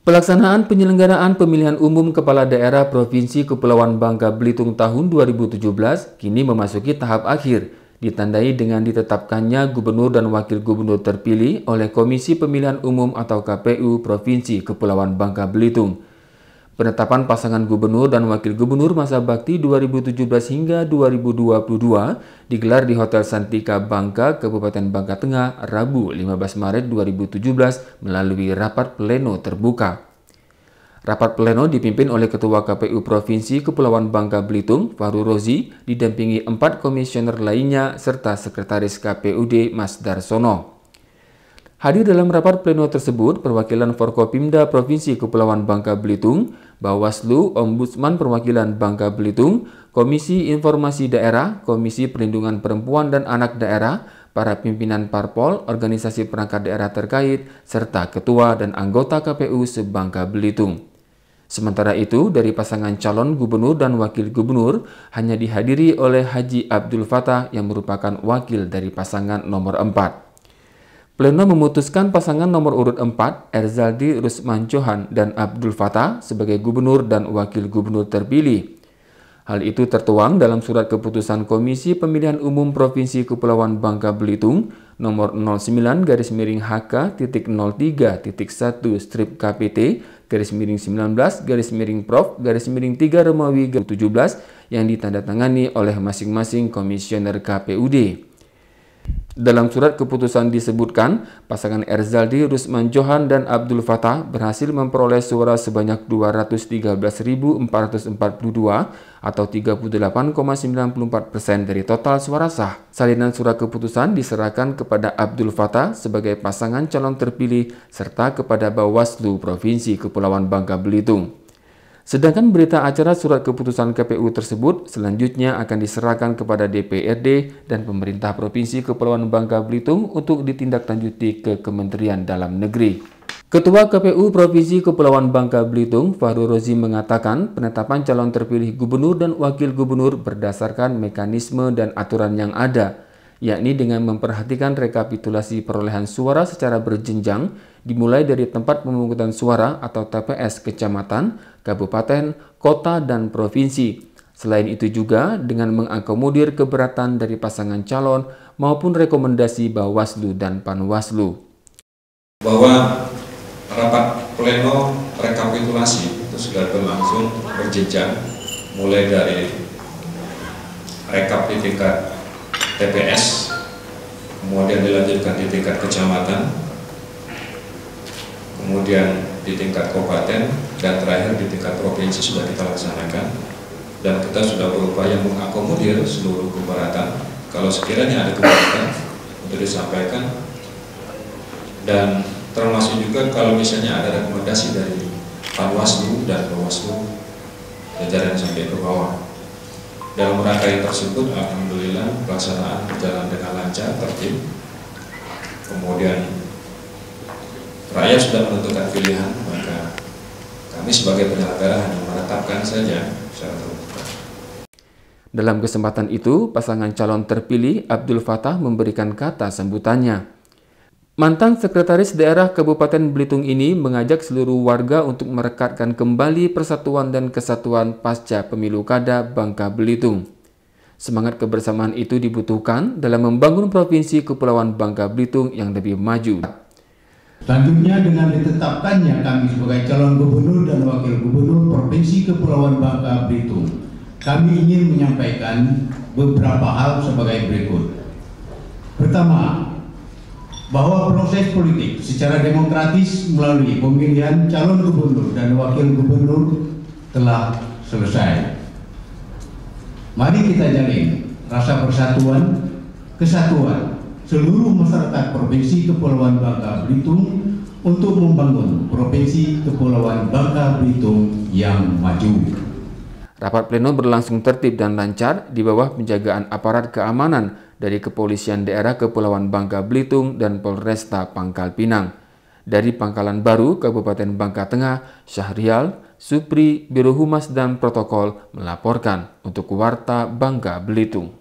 Pelaksanaan penyelenggaraan pemilihan umum kepala daerah Provinsi Kepulauan Bangka Belitung tahun 2017 kini memasuki tahap akhir, ditandai dengan ditetapkannya gubernur dan wakil gubernur terpilih oleh Komisi Pemilihan Umum atau KPU Provinsi Kepulauan Bangka Belitung. Penetapan pasangan gubernur dan wakil gubernur masa bakti 2017 hingga 2022 digelar di Hotel Santika Bangka, Kabupaten Bangka Tengah, Rabu 15 Maret 2017 melalui rapat pleno terbuka. Rapat pleno dipimpin oleh Ketua KPU Provinsi Kepulauan Bangka Belitung, Faru Rozi, didampingi empat komisioner lainnya serta Sekretaris KPUD Mas Darsono. Hadir dalam rapat pleno tersebut, perwakilan Forkopimda Provinsi Kepulauan Bangka Belitung, Bawaslu, Ombudsman Perwakilan Bangka Belitung, Komisi Informasi Daerah, Komisi Perlindungan Perempuan dan Anak Daerah, para pimpinan parpol, organisasi perangkat daerah terkait, serta ketua dan anggota KPU sebangka Belitung. Sementara itu, dari pasangan calon gubernur dan wakil gubernur hanya dihadiri oleh Haji Abdul Fatah yang merupakan wakil dari pasangan nomor 4. Pleno memutuskan pasangan nomor urut 4, Erzaldi Rusman Johan dan Abdul Fatah sebagai gubernur dan wakil gubernur terpilih. Hal itu tertuang dalam surat keputusan Komisi Pemilihan Umum Provinsi Kepulauan Bangka Belitung nomor 09 garis miring HK titik 03 titik 1 strip KPT garis miring 19 garis miring Prof garis miring 3 Romawi 17 yang ditandatangani oleh masing-masing komisioner KPUD. Dalam surat keputusan disebutkan, pasangan Erzaldi, Rusman Johan, dan Abdul Fatah berhasil memperoleh suara sebanyak 213.442 atau 38,94 persen dari total suara sah. Salinan surat keputusan diserahkan kepada Abdul Fatah sebagai pasangan calon terpilih serta kepada Bawaslu Provinsi Kepulauan Bangka Belitung. Sedangkan berita acara surat keputusan KPU tersebut selanjutnya akan diserahkan kepada DPRD dan pemerintah Provinsi Kepulauan Bangka Belitung untuk ditindaklanjuti ke Kementerian Dalam Negeri. Ketua KPU Provinsi Kepulauan Bangka Belitung, Fahru Rozi mengatakan penetapan calon terpilih gubernur dan wakil gubernur berdasarkan mekanisme dan aturan yang ada, yakni dengan memperhatikan rekapitulasi perolehan suara secara berjenjang dimulai dari tempat pemungutan suara atau TPS kecamatan, kabupaten, kota, dan provinsi. Selain itu juga dengan mengakomodir keberatan dari pasangan calon maupun rekomendasi Bawaslu dan Panwaslu. Bahwa rapat pleno rekapitulasi itu sudah berlangsung berjenjang mulai dari rekap di tingkat TPS, kemudian dilanjutkan di tingkat kecamatan, kemudian di tingkat kabupaten dan terakhir di tingkat provinsi sudah kita laksanakan. Dan kita sudah berupaya mengakomodir seluruh keberatan. Kalau sekiranya ada keberatan untuk disampaikan. Dan termasuk juga kalau misalnya ada rekomendasi dari Panwaslu dan Bawaslu jajaran sampai ke bawah dalam rangka yang tersebut Alhamdulillah pelaksanaan berjalan dengan lancar tertib kemudian rakyat sudah menentukan pilihan, maka kami sebagai penyelenggara hanya menetapkan saja secara terbuka. Dalam kesempatan itu, pasangan calon terpilih Abdul Fatah memberikan kata sambutannya. Mantan Sekretaris Daerah Kabupaten Belitung ini mengajak seluruh warga untuk merekatkan kembali persatuan dan kesatuan pasca pemilu kada Bangka Belitung. Semangat kebersamaan itu dibutuhkan dalam membangun Provinsi Kepulauan Bangka Belitung yang lebih maju. Selanjutnya dengan ditetapkannya kami sebagai calon gubernur dan wakil gubernur Provinsi Kepulauan Bangka Belitung, kami ingin menyampaikan beberapa hal sebagai berikut. Pertama, bahwa proses politik secara demokratis melalui pemilihan calon gubernur dan wakil gubernur telah selesai. Mari kita jalin rasa persatuan, kesatuan, seluruh masyarakat Provinsi Kepulauan Bangka Belitung untuk membangun Provinsi Kepulauan Bangka Belitung yang maju. Rapat pleno berlangsung tertib dan lancar di bawah penjagaan aparat keamanan dari Kepolisian Daerah Kepulauan Bangka Belitung dan Polresta Pangkal Pinang. Dari Pangkalan Baru, Kabupaten Bangka Tengah, Syahrial, Supri, Biro Humas dan Protokol melaporkan untuk Warta Bangka Belitung.